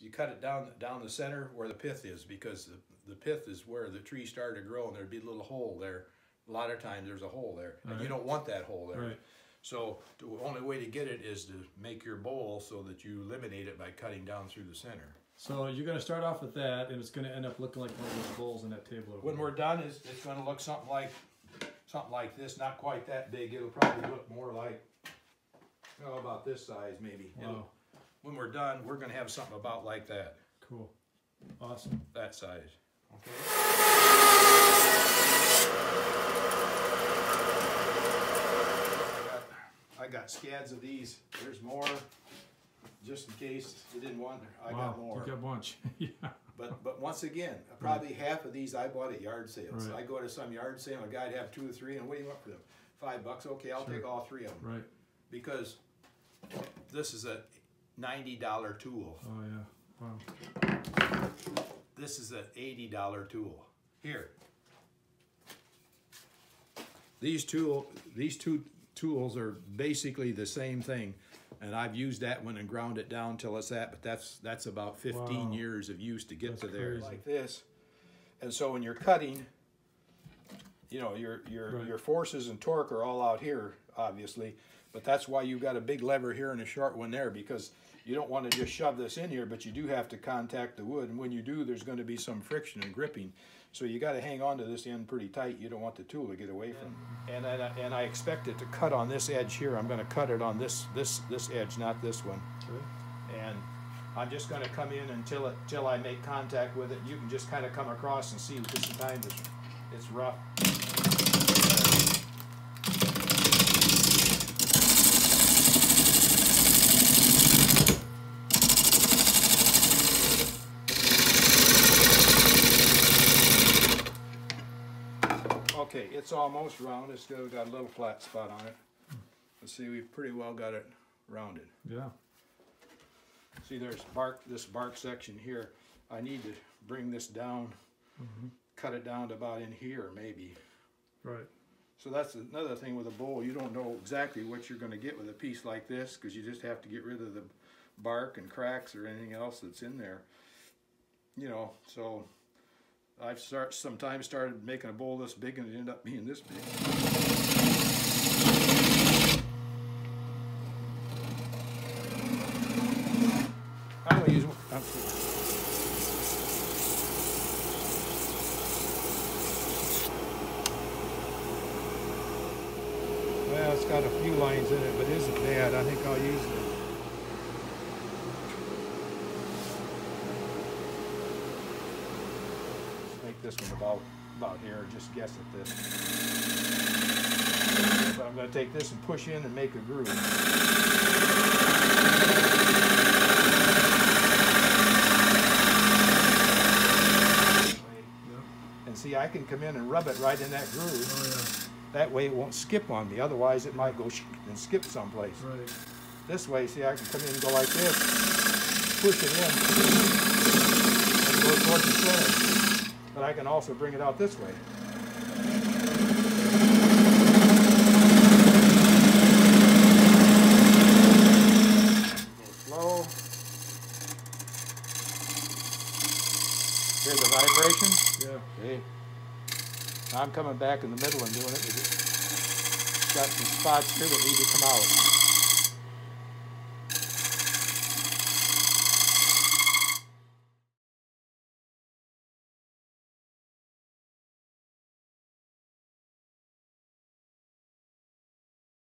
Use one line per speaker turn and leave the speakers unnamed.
you cut it down down the center where the pith is because the, the pith is where the tree started to grow and there'd be a little hole there. A lot of times there's a hole there, and you don't want that hole there.
Right.
So the only way to get it is to make your bowl so that you eliminate it by cutting down through the center.
So you're gonna start off with that, and it's gonna end up looking like one of those bowls in that table. Over
When
there.
we're done, it's, it's gonna look something like something like this. Not quite that big. It'll probably look more like oh, about this size maybe. It'll-
Wow,
when we're done, we're gonna have something about like that,
cool, awesome.
that size. Okay. I got- I got scads of these. There's more, just in case you didn't wonder. I
wow,
got more.
You got a bunch. yeah.
But but once again, probably half of these I bought at yard sales.
Right.
I go to some yard sale, a guy'd have two or three, and what do you want for them? Five bucks? Okay, I'll take all three of them
Right.
because this is a ninety dollar tool.
Oh yeah. Wow.
This is an eighty dollar tool. Here. These tool these two tools are basically the same thing. And I've used that one and ground it down till it's that, but that's that's about fifteen
Wow.
years of use to get
That's
to there
crazy.
like this. And so when you're cutting, you know, your your
Right.
your forces and torque are all out here, obviously. But that's why you've got a big lever here and a short one there because you don't want to just shove this in here, but you do have to contact the wood. And when you do, there's going to be some friction and gripping. So you got to hang on to this end pretty tight. You don't want the tool to get away from. it. And I, and I expect it to cut on this edge here. I'm going to cut it on this this this edge, not this one.
Okay.
And I'm just going to come in until it till I make contact with it. You can just kind of come across and see because sometimes it's, it's rough. Okay, it's almost round. It's still got a little flat spot on it. Let's see, we've pretty well got it rounded.
Yeah.
See, there's bark, this bark section here. I need to bring this down, mm-hmm. cut it down to about in here, maybe.
Right.
So that's another thing with a bowl. You don't know exactly what you're gonna get with a piece like this, cause you just have to get rid of the bark and cracks or anything else that's in there. You know, so I've start, sometimes started making a bowl this big and it ended up being this big. I'm gonna use, I'm- Well, it's got a few lines in it, but isn't bad. I think I'll use it. Make this one about about here. Just guess at this. So I'm going to take this and push in and make a groove. And see, I can come in and rub it right in that groove.
Oh yeah.
That way it won't skip on me. Otherwise, it might go sh- and skip someplace.
Right.
This way, see, I can come in and go like this, push it in, and go towards the center. But I can also bring it out this way. Slow. Hear the vibration?
Yeah.
Okay. I'm coming back in the middle and doing it. Got some spots here that need to come out.